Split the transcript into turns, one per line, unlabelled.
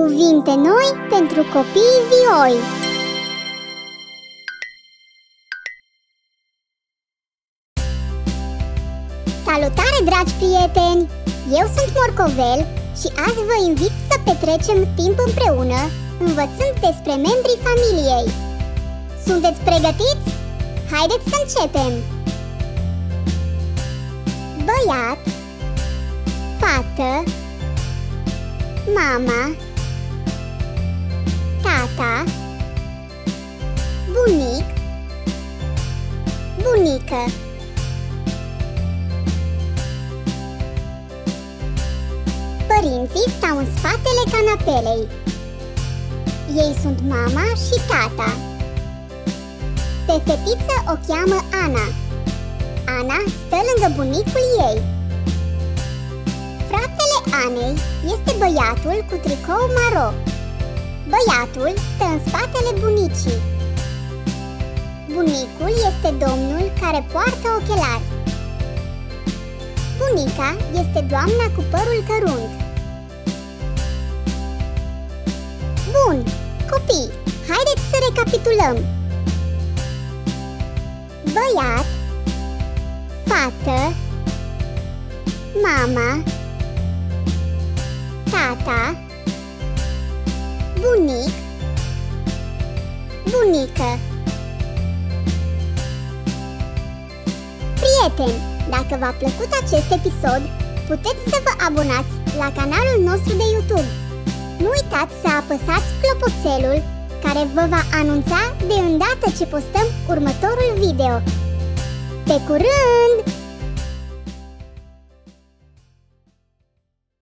Cuvinte noi pentru copii vioi Salutare, dragi prieteni! Eu sunt Morcovel și azi vă invit să petrecem timp împreună învățând despre membrii familiei. Sunteți pregătiți? Haideți să începem! Băiat Fată Mama Tata Bunic Bunică Părinții stau în spatele canapelei. Ei sunt mama și tata. Pe fetiță o cheamă Ana. Ana stă lângă bunicul ei. Fratele Anei este băiatul cu tricou maro. Băiatul stă în spatele bunicii. Bunicul este domnul care poartă ochelari. Bunica este doamna cu părul cărunt. Bun, copii, haideți să recapitulăm. Băiat, fată, mama, tata, bunică. Prieteni, dacă v-a plăcut acest episod, puteți să vă abonați la canalul nostru de YouTube. Nu uitați să apăsați clopoțelul care vă va anunța de îndată ce postăm următorul video. Pe curând!